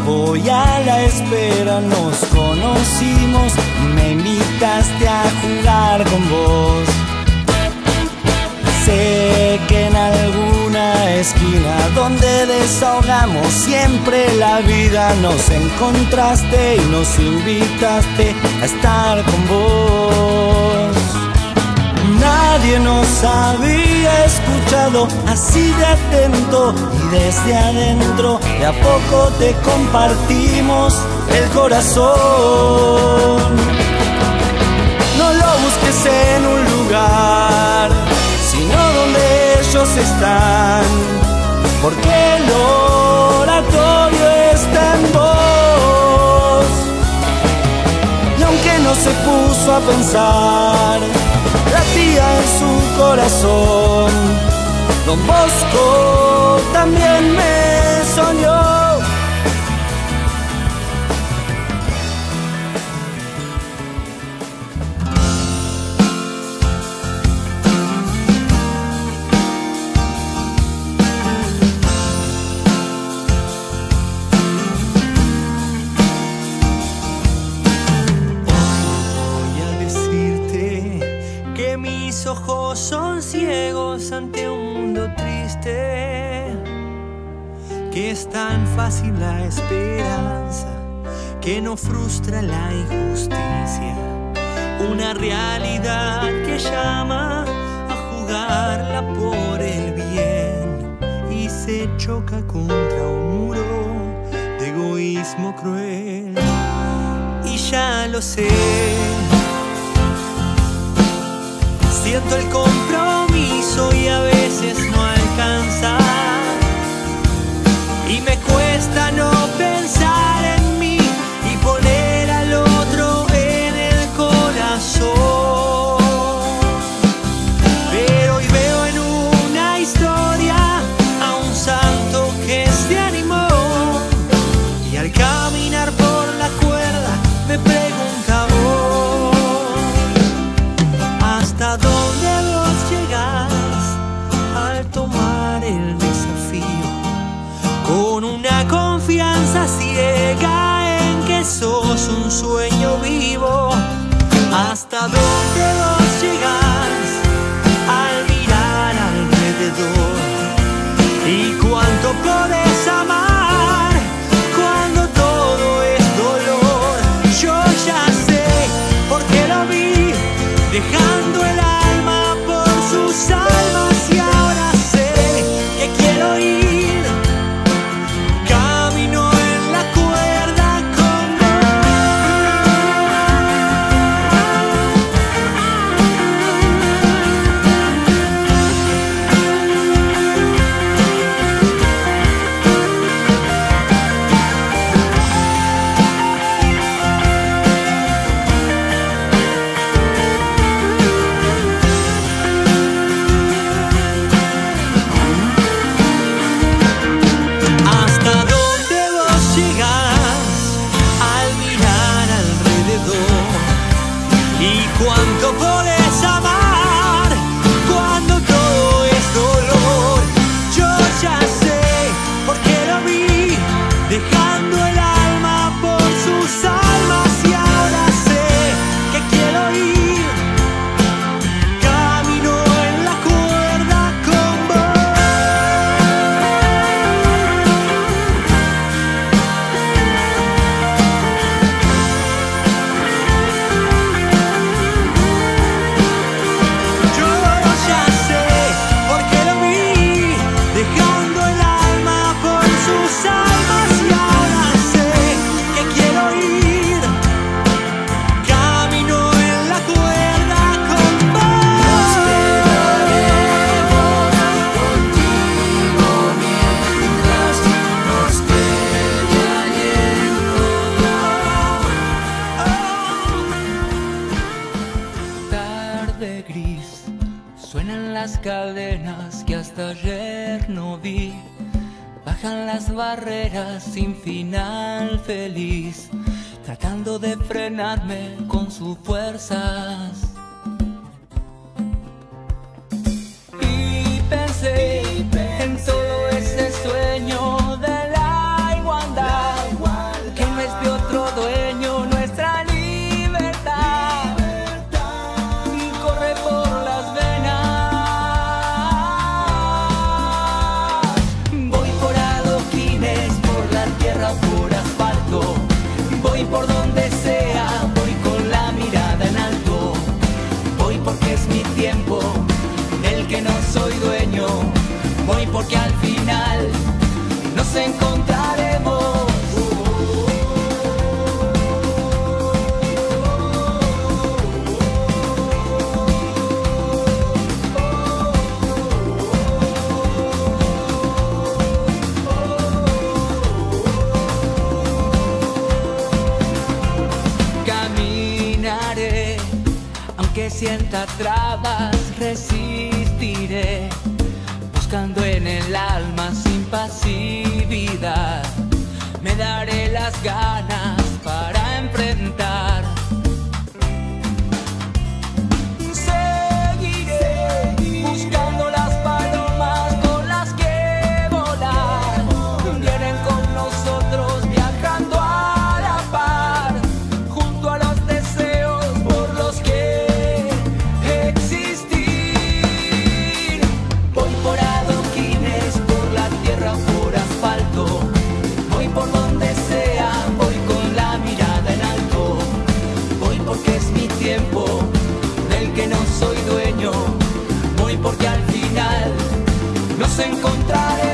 al tiempo y a la espera nos conocimos me invitaste a jugar con vos. Sé que en alguna esquina donde desahogamos siempre la vida nos encontraste y nos invitaste a estar con vos. Nadie nos había así de atento y desde adentro de a poco te compartimos el corazón. No lo busques en un lugar, sino donde ellos están, porque el oratorio está en vos. Y aunque no se puso a pensar, latía en su corazón. Don Bosco también me soñó. Mis ojos son ciegos ante un mundo triste, que es tan fácil la esperanza, que no frustra la injusticia, una realidad que llama a jugarla por el bien y se choca contra un muro de egoísmo cruel y ya lo sé. Siento el compromiso sos un ayer no vi. Bajan las barreras sin final feliz, tratando de frenarme con sus fuerzas. Y pensé. voy porque al final nos encontraremos. Caminaré, aunque sienta trabas, recién en el alma sin pasividad. Me daré las ganas mi tiempo, del que no soy dueño, voy porque al final nos encontraremos.